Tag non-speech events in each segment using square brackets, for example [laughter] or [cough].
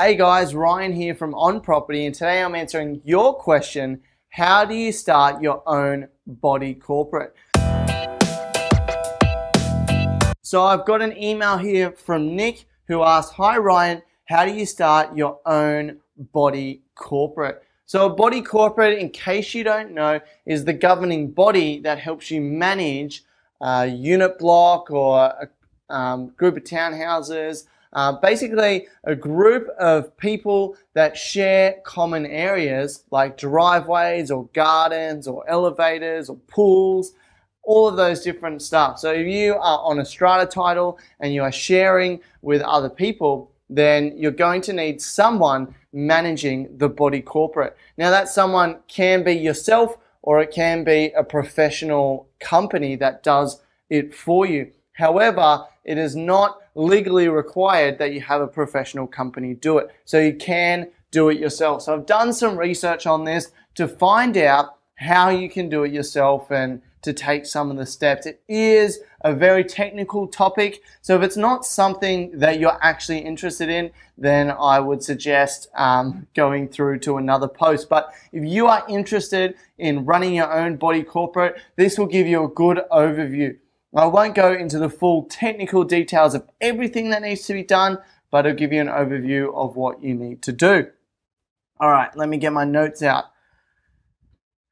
Hey guys, Ryan here from On Property, and today I'm answering your question How do you start your own body corporate? So I've got an email here from Nick who asked Hi Ryan, how do you start your own body corporate? So, a body corporate, in case you don't know, is the governing body that helps you manage a unit block or a um, group of townhouses uh, basically, a group of people that share common areas like driveways or gardens or elevators or pools, all of those different stuff. So if you are on a strata title and you are sharing with other people, then you're going to need someone managing the body corporate. Now that someone can be yourself or it can be a professional company that does it for you. However, it is not legally required that you have a professional company do it. So you can do it yourself. So I've done some research on this to find out how you can do it yourself and to take some of the steps. It is a very technical topic. So if it's not something that you're actually interested in, then I would suggest um, going through to another post. But if you are interested in running your own body corporate, this will give you a good overview. I won't go into the full technical details of everything that needs to be done, but I'll give you an overview of what you need to do. All right, let me get my notes out.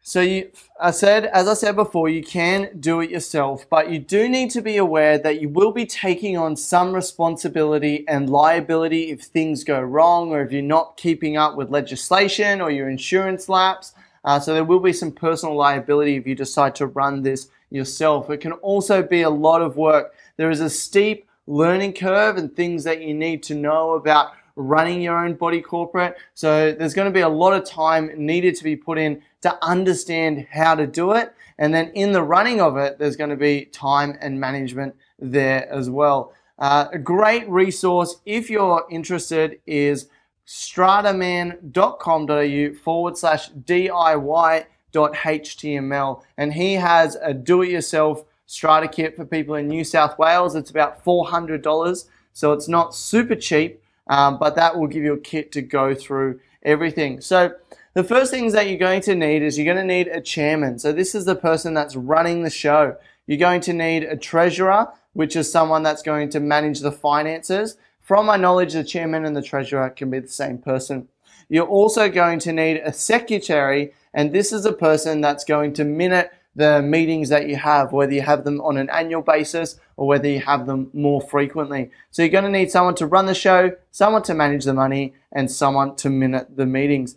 So you, I said, as I said before, you can do it yourself, but you do need to be aware that you will be taking on some responsibility and liability if things go wrong or if you're not keeping up with legislation or your insurance lapse. Uh, so there will be some personal liability if you decide to run this yourself. It can also be a lot of work. There is a steep learning curve and things that you need to know about running your own body corporate. So there's going to be a lot of time needed to be put in to understand how to do it. And then in the running of it, there's going to be time and management there as well. Uh, a great resource if you're interested is strataman.com.au forward slash DIY html and he has a do-it-yourself strata kit for people in New South Wales. It's about $400, so it's not super cheap, um, but that will give you a kit to go through everything. So the first things that you're going to need is you're going to need a chairman. So this is the person that's running the show. You're going to need a treasurer, which is someone that's going to manage the finances. From my knowledge, the chairman and the treasurer can be the same person. You're also going to need a secretary, and this is a person that's going to minute the meetings that you have, whether you have them on an annual basis or whether you have them more frequently. So you're going to need someone to run the show, someone to manage the money, and someone to minute the meetings.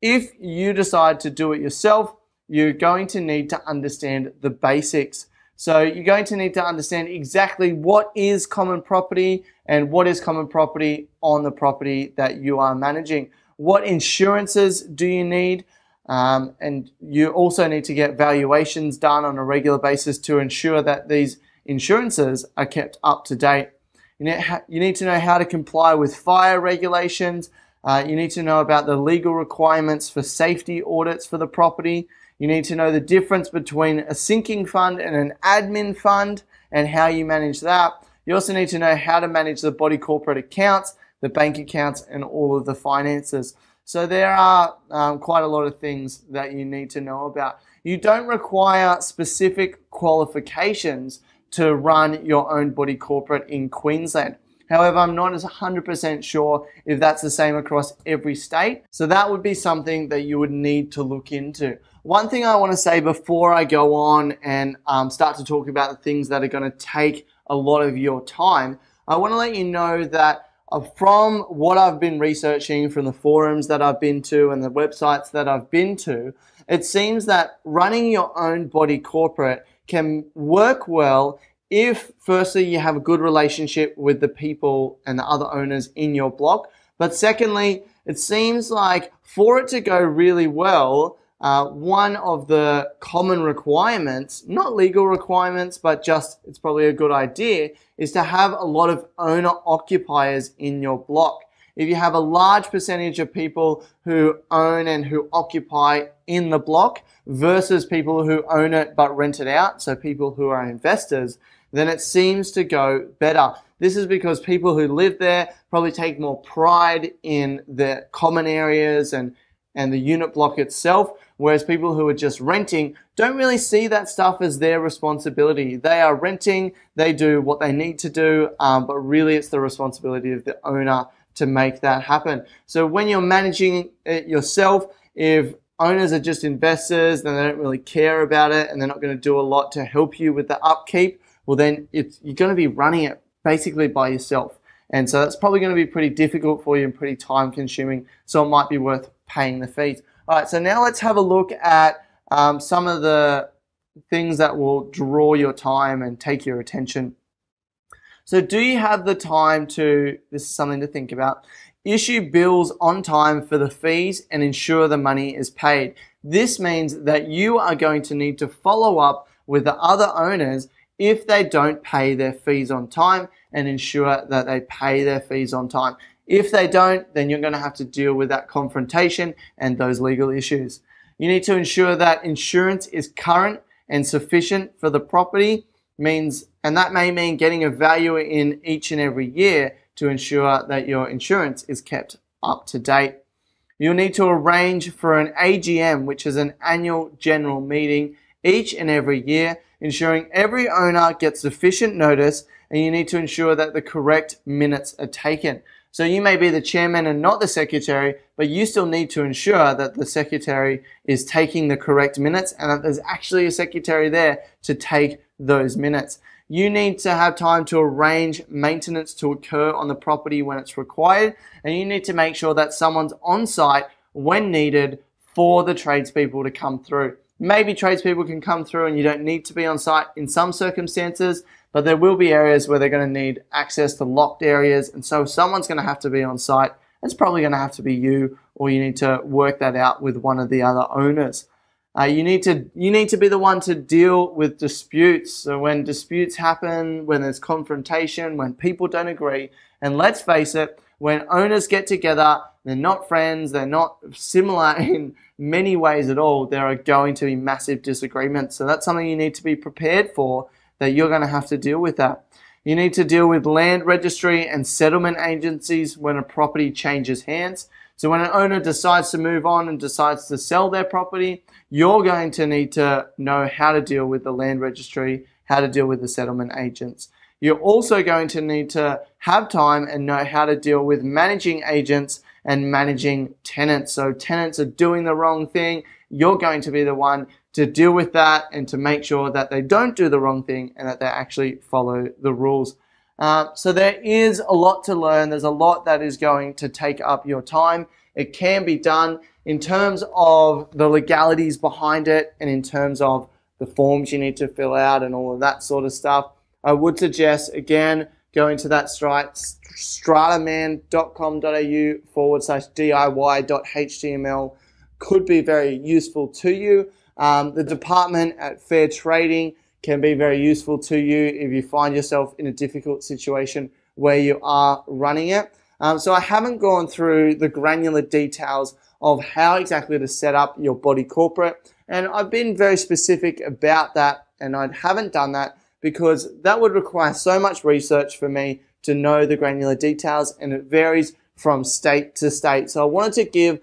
If you decide to do it yourself, you're going to need to understand the basics. So you're going to need to understand exactly what is common property and what is common property on the property that you are managing. What insurances do you need? Um, and you also need to get valuations done on a regular basis to ensure that these insurances are kept up to date. You need, to know how to comply with fire regulations. Uh, you need to know about the legal requirements for safety audits for the property. You need to know the difference between a sinking fund and an admin fund and how you manage that. You also need to know how to manage the body corporate accounts the bank accounts, and all of the finances. So there are um, quite a lot of things that you need to know about. You don't require specific qualifications to run your own body corporate in Queensland. However, I'm not as 100% sure if that's the same across every state. So that would be something that you would need to look into. One thing I want to say before I go on and um, start to talk about the things that are going to take a lot of your time, I want to let you know that from what I've been researching from the forums that I've been to and the websites that I've been to, it seems that running your own body corporate can work well if firstly you have a good relationship with the people and the other owners in your block. But secondly, it seems like for it to go really well, uh, one of the common requirements, not legal requirements, but just it's probably a good idea, is to have a lot of owner occupiers in your block. If you have a large percentage of people who own and who occupy in the block versus people who own it but rent it out, so people who are investors, then it seems to go better. This is because people who live there probably take more pride in the common areas and, and the unit block itself. Whereas people who are just renting don't really see that stuff as their responsibility. They are renting, they do what they need to do, um, but really it's the responsibility of the owner to make that happen. So when you're managing it yourself, if owners are just investors, then they don't really care about it and they're not going to do a lot to help you with the upkeep, well then you're going to be running it basically by yourself. And so that's probably going to be pretty difficult for you and pretty time consuming. So it might be worth paying the fees. All right, so now let's have a look at um, some of the things that will draw your time and take your attention. So, do you have the time to? This is something to think about. Issue bills on time for the fees and ensure the money is paid. This means that you are going to need to follow up with the other owners if they don't pay their fees on time and ensure that they pay their fees on time. If they don't, then you're going to have to deal with that confrontation and those legal issues. You need to ensure that insurance is current and sufficient for the property means, and that may mean getting a value in each and every year to ensure that your insurance is kept up to date. You'll need to arrange for an AGM, which is an annual general meeting each and every year, ensuring every owner gets sufficient notice and you need to ensure that the correct minutes are taken. So you may be the chairman and not the secretary, but you still need to ensure that the secretary is taking the correct minutes and that there's actually a secretary there to take those minutes. You need to have time to arrange maintenance to occur on the property when it's required, and you need to make sure that someone's on site when needed for the tradespeople to come through. Maybe tradespeople can come through and you don't need to be on site in some circumstances, but there will be areas where they're going to need access to locked areas. And so someone's going to have to be on site. It's probably going to have to be you, or you need to work that out with one of the other owners. Uh, you need to you need to be the one to deal with disputes. So when disputes happen, when there's confrontation, when people don't agree, and let's face it, when owners get together, they're not friends, they're not similar [laughs] in many ways at all. There are going to be massive disagreements. So that's something you need to be prepared for that you're going to have to deal with that. You need to deal with land registry and settlement agencies when a property changes hands. So when an owner decides to move on and decides to sell their property, you're going to need to know how to deal with the land registry, how to deal with the settlement agents. You're also going to need to have time and know how to deal with managing agents and managing tenants. So tenants are doing the wrong thing. You're going to be the one to deal with that and to make sure that they don't do the wrong thing and that they actually follow the rules. Uh, so there is a lot to learn. There's a lot that is going to take up your time. It can be done in terms of the legalities behind it and in terms of the forms you need to fill out and all of that sort of stuff. I would suggest, again, going to that strata, strataman.com.au forward slash DIY.html could be very useful to you. Um, the department at Fair Trading can be very useful to you if you find yourself in a difficult situation where you are running it. Um, so I haven't gone through the granular details of how exactly to set up your body corporate. And I've been very specific about that and I haven't done that because that would require so much research for me to know the granular details and it varies from state to state. So I wanted to give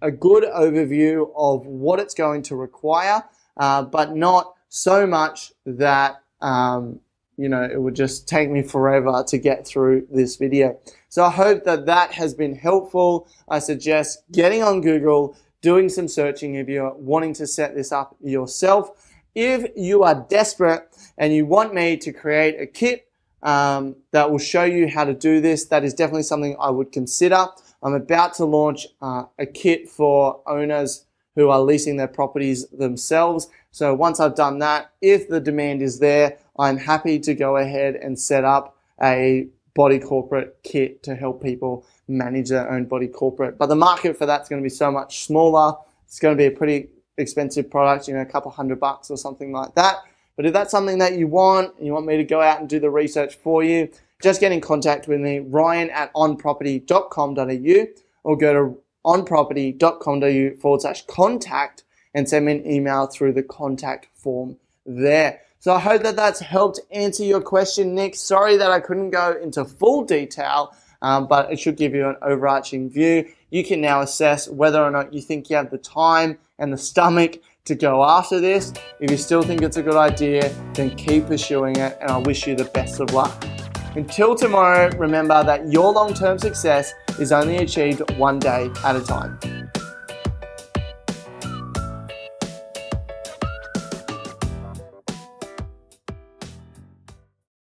a good overview of what it's going to require, uh, but not so much that um, you know it would just take me forever to get through this video. So I hope that that has been helpful. I suggest getting on Google, doing some searching if you're wanting to set this up yourself. If you are desperate and you want me to create a kit um, that will show you how to do this, that is definitely something I would consider. I'm about to launch uh, a kit for owners who are leasing their properties themselves. So once I've done that, if the demand is there, I'm happy to go ahead and set up a body corporate kit to help people manage their own body corporate. But the market for that's going to be so much smaller. It's going to be a pretty expensive product, you know, a couple hundred bucks or something like that. But if that's something that you want and you want me to go out and do the research for you, just get in contact with me, ryan at onproperty.com.au or go to onproperty.com.au forward slash contact and send me an email through the contact form there. So I hope that that's helped answer your question, Nick. Sorry that I couldn't go into full detail, um, but it should give you an overarching view. You can now assess whether or not you think you have the time and the stomach to go after this. If you still think it's a good idea, then keep pursuing it, and I wish you the best of luck. Until tomorrow, remember that your long term success is only achieved one day at a time.